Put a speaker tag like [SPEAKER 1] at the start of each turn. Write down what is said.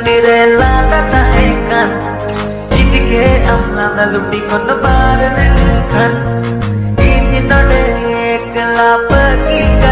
[SPEAKER 1] ಲುಟಿರೆ ಲಾದತ ಹೇಕನ್ ಇದಿಗೆ ಅಮ್ಲಾನ ಲುಟಿಕೊಂಡು ಬಾರನೆ ಖನ್ ಇದಿನೊಡೆ ಕಲಾಪಗಿ ಕ